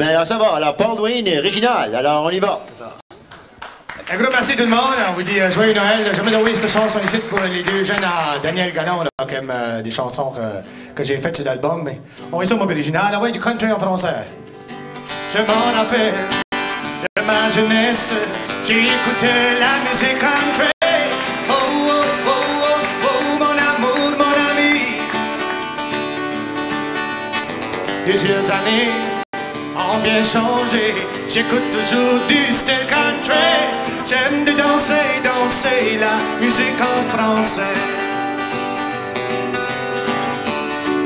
Mais alors, ça va. Alors, Paul est original. Alors, on y va. Un gros merci tout le monde. On vous dit euh, joyeux Noël. J'aimerais envoyer cette chanson ici pour les deux jeunes à Daniel Gallon, là, aiment euh, des chansons euh, que j'ai faites sur l'album. Mais on va ça mon original. Ah ouais, du country en français. Je m'en rappelle de ma jeunesse. J'ai écouté la musique country. Oh, oh, oh, oh, oh, amour, mon ami. Plusieurs années ont bien changé. J'écoute toujours du style country. J'aime de danser, danser la musique en français.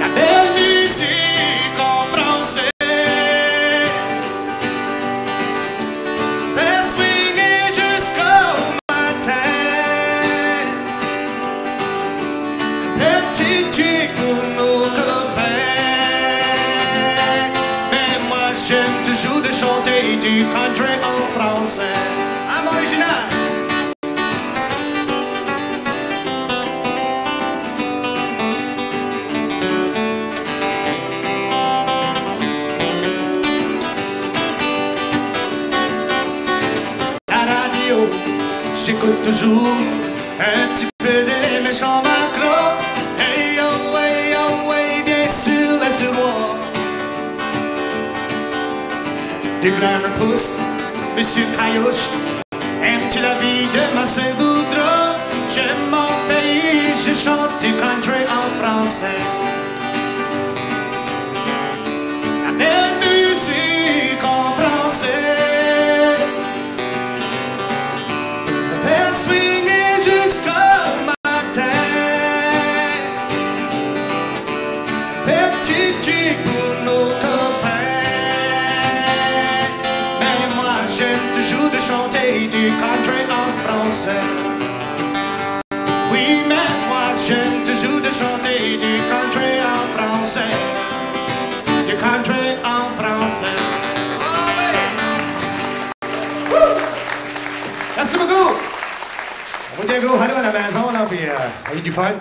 La belle musique en français. Fait swinguer jusqu'au matin. Petit chic pour nos copains. Toujours de chanter du country en français. À original. La radio, j'écoute toujours un petit peu des méchants macros. Des glamour pouces, Monsieur Caillouche. Aimes-tu la vie de ma Boudreau? J'aime mon pays, je chante du country en français. La belle musique en français. Faire swinguer jusqu'au matin. Petit chic pour nos copains. J'aime toujours de chanter du country en français. Oui, mais moi j'aime toujours de chanter du country en français. Du country en français. Merci beaucoup! On dit un gros hello à la là, puis euh, du fun.